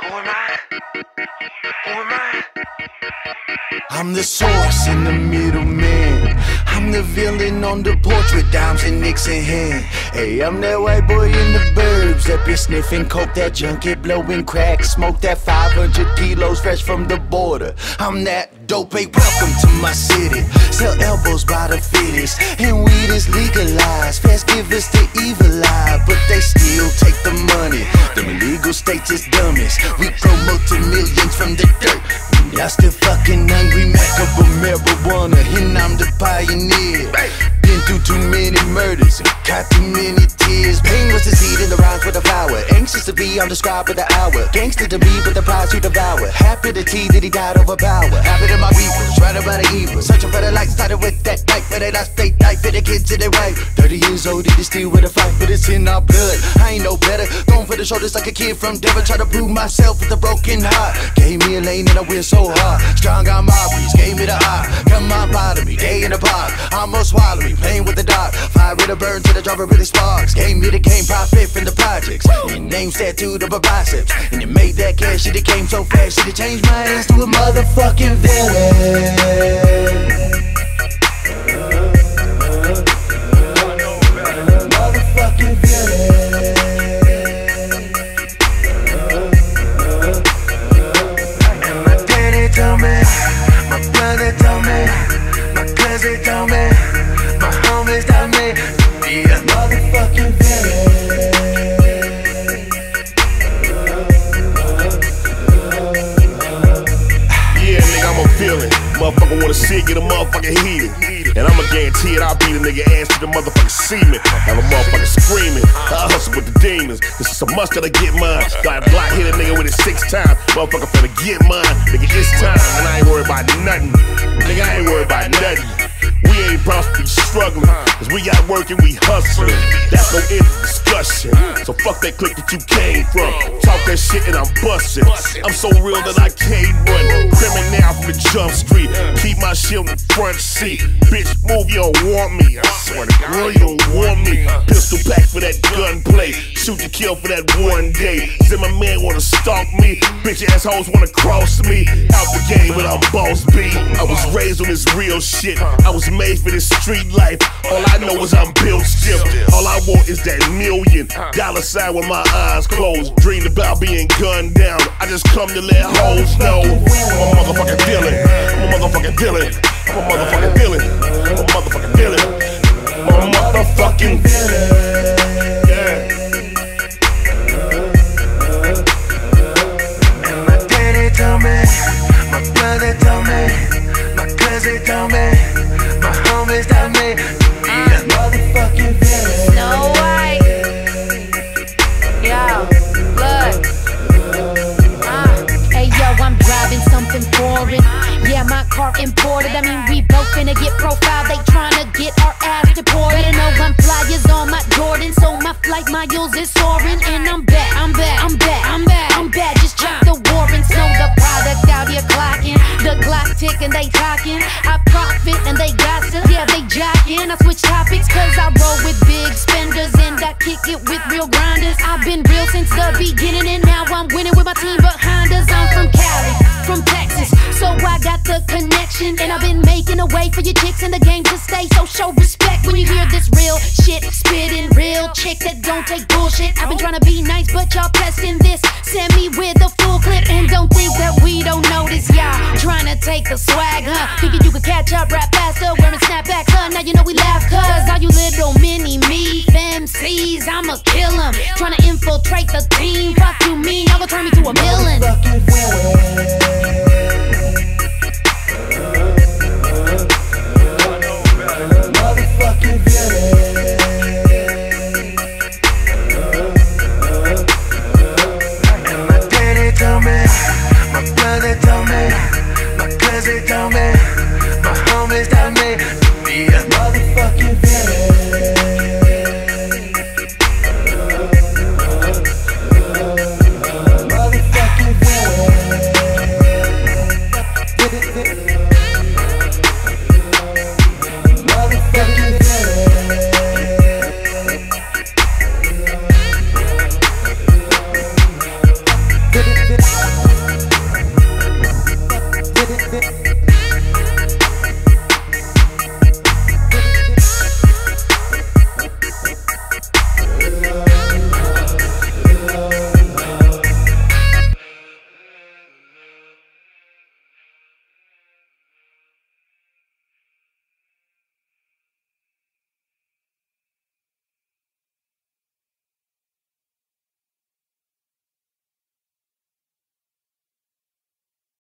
Who am I? Who am I? I'm the source in the middleman. I'm the villain on the porch with dimes and nicks in hand. Hey, I'm that white boy in the burbs that be sniffing coke, that junkie blowing crack, smoke that 500 kilos fresh from the border. I'm that dope, hey, welcome to my city. Sell elbows by the fittest, and weed is legalized. Fast givers the evil eye, but they still take the money. The illegal states is dumbest. We promote to millions from the dirt. Y'all still fucking hungry, Mac a marijuana, and I'm the pioneer. Been through too many murders got too many tears. Pain was the seed in the rhymes with the flower. Anxious to be undescribed with the hour. Gangster to be, but the prize to devour. Happy to tea that he died over power. Happy to my people, trying to the evil. Searching for the light, started with that night, but they lost they night for the kids in their right. 30 years old, did they still with a fight, but it's in our blood. I ain't no better. Thrown for the shoulders like a kid from Denver. Try to prove myself with a broken heart. Gave me a lane and I went so hard. Strong on my breeze, gave me the heart. In the park. Almost swallow me, playing with the dark. Fire with a burn to the driver really sparks. Gave me the game profit from the projects. Your name tattooed up a biceps. And you made that cash, shit, it came so fast. Shit, it changed my ass to a motherfucking villain. Homies told me, a motherfucking villain. Yeah, nigga, I'm a villain. Motherfucker wanna see it, get a motherfucker heated. And I'ma guarantee it, I'll beat a nigga ass to the motherfucker semen. Have a motherfucker screaming. I hustle with the demons. This is a must that I get mine. Got a block hit a nigga with it six times. Motherfucker finna get mine. Nigga, it's time. And I ain't worried about nothing. Nigga, I ain't worried about nothing. We ain't to be struggling. Cause we out working, we hustling. That's no end So fuck that clique that you came from. Talk that shit and I'm busting. I'm so real that I can't run. Criminal from the jump street. Keep my shit on the front seat. Bitch, move, you don't want me. I swear to God, you don't want me. Pistol pack for that gunplay. Shoot to kill for that one day. Zimmerman wanna stalk me. Bitch assholes wanna cross me. Out the game, but I'm boss B. I was raised on this real shit. I was made for this street life. All I know is I'm built stiff. All I want is that million Uh. dollar sign with my eyes closed. Dreamed about being gunned down. I just come to let hoes know. I'm a motherfucking villain. I'm a motherfucking villain. I'm a motherfucking villain. I'm a motherfucking jocking. I switch topics cause I roll with big spenders and I kick it with real grinders. I've been real since the beginning and now I'm winning with my team behind us. I'm from Cali, from Texas, so I got the connection. And I've been making a way for your chicks in the game to stay. So show respect when you hear this real shit. Spitting real chicks that don't take bullshit. I've been trying to be nice, but y'all testing this. Send me with a full clip and don't think that we don't notice y'all trying to take the swag, huh? Thinking you could catch up, rap faster, wearing snapbacks, huh? Now you know we laugh, cuz all you little mini me MCs, I'ma kill 'em. Trying to infiltrate the